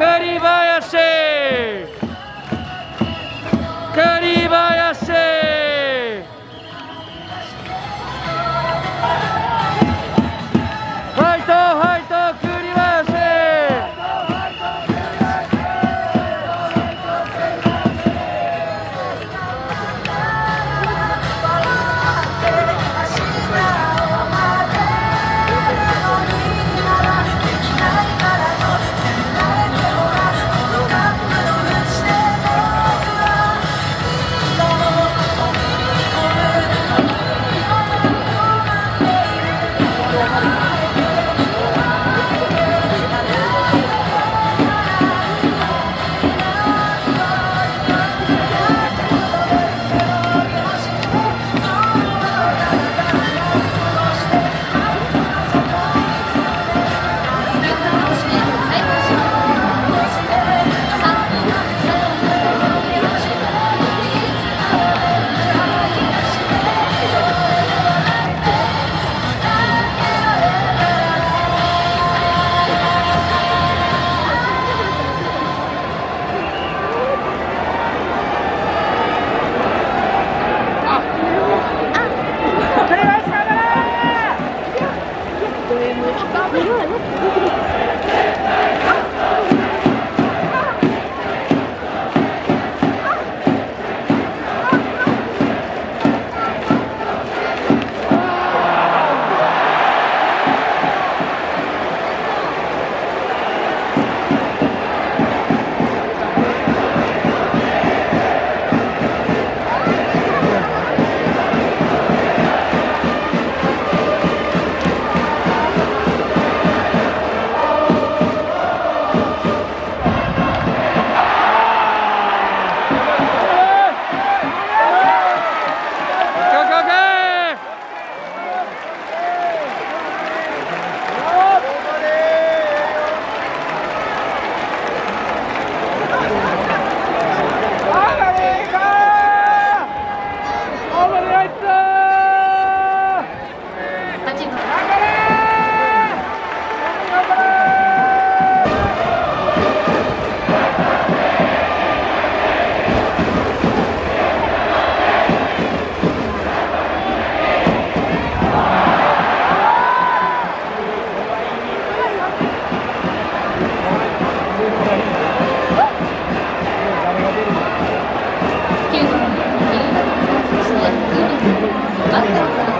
Karibayasi! 海